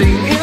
something